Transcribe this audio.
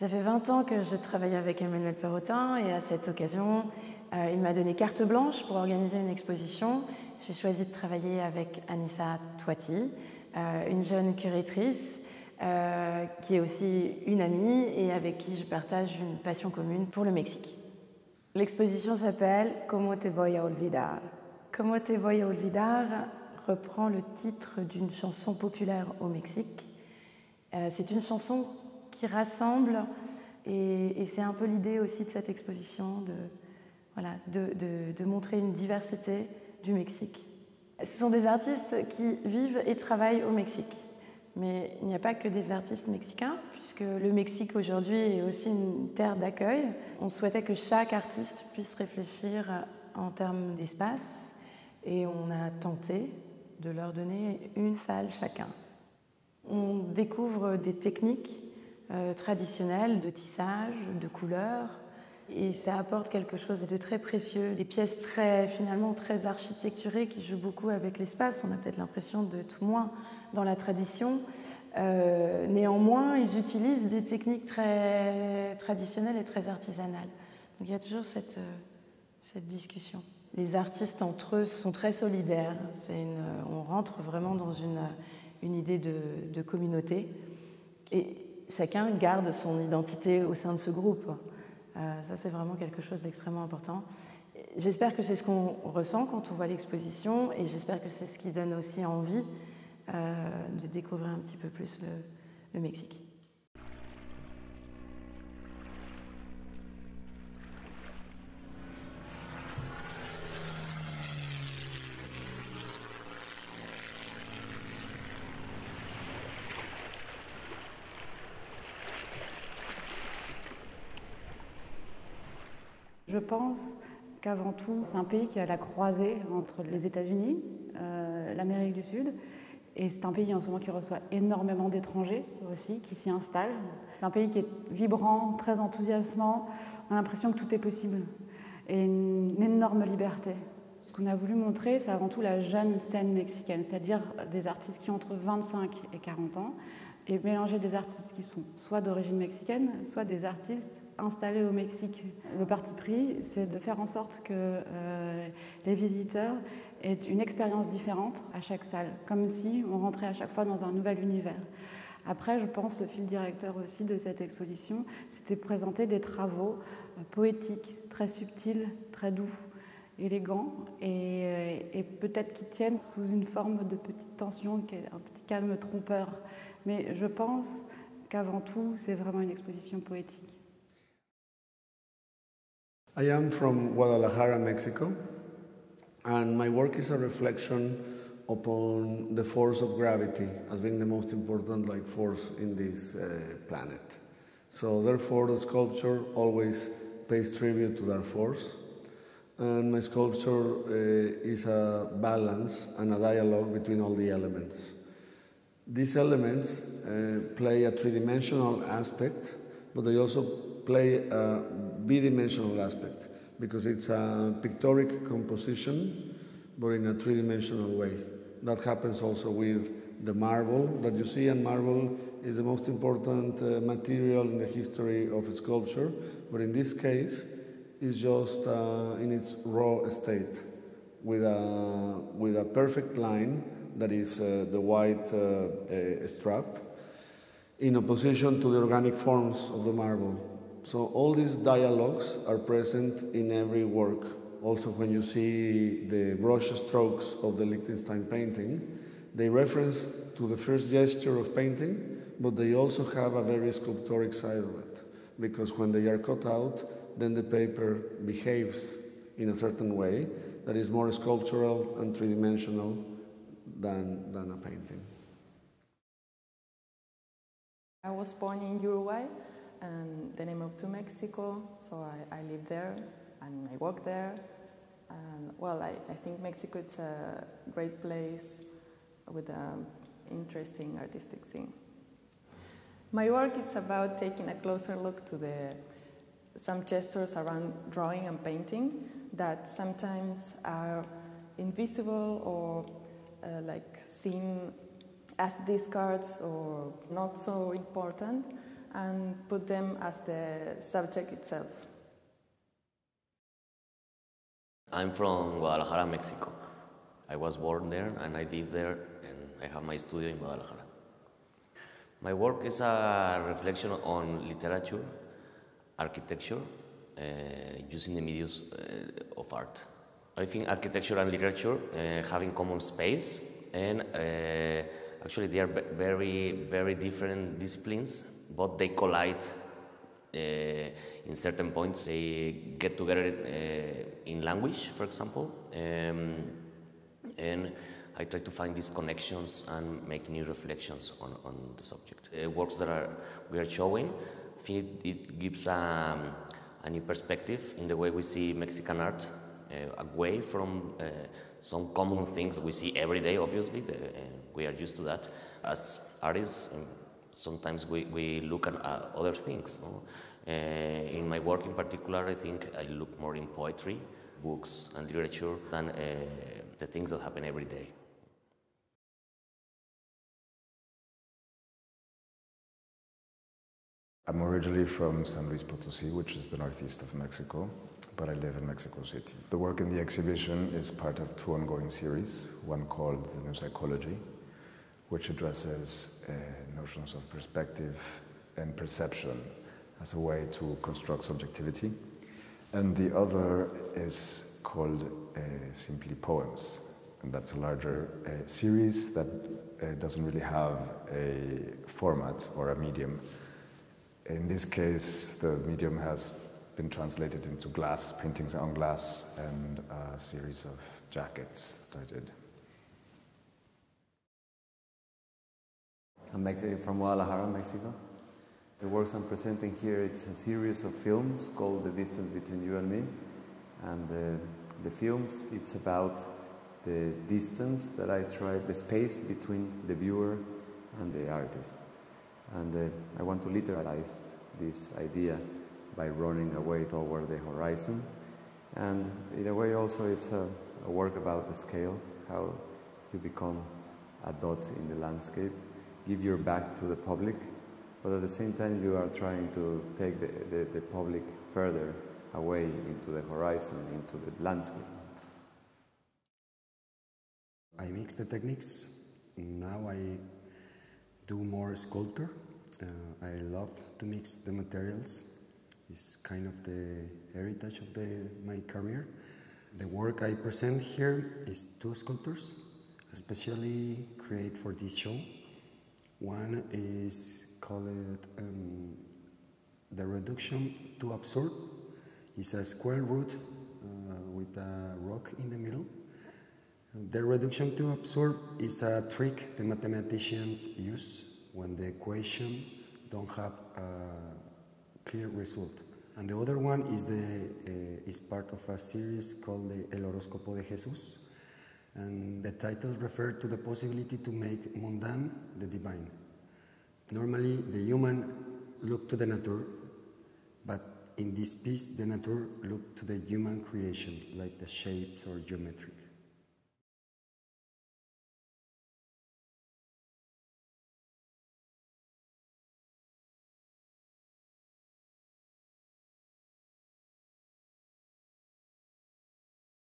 Ça fait 20 ans que je travaille avec Emmanuel Perrotin et à cette occasion, euh, il m'a donné carte blanche pour organiser une exposition. J'ai choisi de travailler avec Anissa Toiti, euh, une jeune curatrice euh, qui est aussi une amie et avec qui je partage une passion commune pour le Mexique. L'exposition s'appelle Como te voy a olvidar. Como te voy a olvidar reprend le titre d'une chanson populaire au Mexique. C'est une chanson qui rassemble, et, c'est un peu l'idée aussi de cette exposition, de, voilà, de, montrer une diversité du Mexique. Ce sont des artistes qui vivent et travaillent au Mexique. Mais il n'y a pas que des artistes mexicains, puisque le Mexique aujourd'hui est aussi une terre d'accueil. On souhaitait que chaque artiste puisse réfléchir en termes d'espace, et on a tenté de leur donner une salle chacun. On découvre des techniques euh, traditionnelles de tissage, de couleurs. Et ça apporte quelque chose de très précieux. Des pièces très, finalement, très architecturées qui jouent beaucoup avec l'espace. On a peut-être l'impression de tout moins dans la tradition. Euh, néanmoins, ils utilisent des techniques très traditionnelles et très artisanales. Donc il y a toujours cette, euh, cette discussion. Les artistes entre eux sont très solidaires. Une, on rentre vraiment dans une, une idée de, communauté. Chacun garde son identité au sein de ce groupe. Euh, ça, c'est vraiment quelque chose d'extrêmement important. J'espère que c'est ce qu'on ressent quand on voit l'exposition et j'espère que c'est ce qui donne aussi envie euh, de découvrir un petit peu plus le Mexique. Je pense qu'avant tout, c'est un pays qui a la croisée entre les États-Unis, euh, l'Amérique du Sud, et c'est un pays en ce moment qui reçoit énormément d'étrangers aussi, qui s'y installent. C'est un pays qui est vibrant, très enthousiasmant. On a l'impression que tout est possible et une, énorme liberté. Ce qu'on a voulu montrer, c'est avant tout la jeune scène mexicaine, c'est-à-dire des artistes qui ont entre 25 et 40 ans, et mélanger des artistes qui sont soit d'origine mexicaine, soit des artistes installés au Mexique. Le parti pris, c'est de faire en sorte que euh, les visiteurs aient une expérience différente à chaque salle, comme si on rentrait à chaque fois dans un nouvel univers. Après, je pense le fil directeur aussi de cette exposition, c'était présenter des travaux euh, poétiques, très subtils, très doux, élégants et, euh, et peut-être qui tiennent sous une forme de petite tension, un petit calme trompeur. Mais je pense qu'avant tout, c'est vraiment une exposition poétique. I am from Guadalajara, Mexico, and my work is a reflection upon the force of gravity as being the most important like force in this uh, planet. So therefore, the sculpture always pays tribute to that force. And my sculpture uh, is a balance and a dialogue between all the elements. These elements uh, play a three-dimensional aspect, but they also play a bidimensional aspect because it's a pictoric composition, but in a three-dimensional way. That happens also with the marble that you see, and marble is the most important uh, material in the history of sculpture, but in this case, it's just uh, in its raw state with a, with a perfect line that is uh, the white uh, uh, strap, in opposition to the organic forms of the marble. So all these dialogues are present in every work. Also, when you see the brush strokes of the Lichtenstein painting, they reference to the first gesture of painting, but they also have a very sculptoric side of it. Because when they are cut out, then the paper behaves in a certain way that is more sculptural and three dimensional than, than a painting. I was born in Uruguay and then I moved to Mexico, so I, I live there and I work there. And well, I, I think Mexico is a great place with an interesting artistic scene. My work is about taking a closer look to the some gestures around drawing and painting that sometimes are invisible or like seen as discards or not so important, and put them as the subject itself. I'm from Guadalajara, Mexico. I was born there and I live there and I have my studio in Guadalajara. My work is a reflection on literature, architecture, uh, using the mediums uh, of art. I think architecture and literature uh, have in common space and uh, actually they are very, very different disciplines, but they collide uh, in certain points. They get together uh, in language, for example, um, and I try to find these connections and make new reflections on, on the subject. Uh, works that are, we are showing, I think it, it gives um, a new perspective in the way we see Mexican art, away from uh, some common things we see every day, obviously, the, uh, we are used to that. As artists, um, sometimes we, we look at other things. No? in my work in particular, I think I look more in poetry, books, and literature than the things that happen every day. I'm originally from San Luis Potosí, which is the northeast of Mexico, but I live in Mexico City. The work in the exhibition is part of two ongoing series, one called The New Psychology, which addresses uh, notions of perspective and perception as a way to construct subjectivity, and the other is called uh, simply Poems, and that's a larger uh, series that uh, doesn't really have a format or a medium. In this case, the medium has been translated into glass, paintings on glass, and a series of jackets that I did. I'm from Guadalajara, Mexico. The works I'm presenting here, it's a series of films called The Distance Between You and Me. And the, the films, it's about the distance that I try, the space between the viewer and the artist. And uh, I want to literalize this idea by running away toward the horizon. And in a way, also, it's a, a work about the scale, how you become a dot in the landscape, give your back to the public, but at the same time, you are trying to take the, the, the public further away into the horizon, into the landscape. I mix the techniques. Now I do more sculpture. Uh, I love to mix the materials. It's kind of the heritage of the, my career. The work I present here is two sculptures, especially created for this show. One is called um, the reduction to absurd. It's a square root uh, with a rock in the middle. The reduction to absurd is a trick the mathematicians use when the equation don't have a clear result. And the other one is, the, uh, is part of a series called the El Horóscopo de Jesús. And the title refers to the possibility to make mundane the divine. Normally, the human look to the nature, but in this piece, the nature look to the human creation, like the shapes or geometry.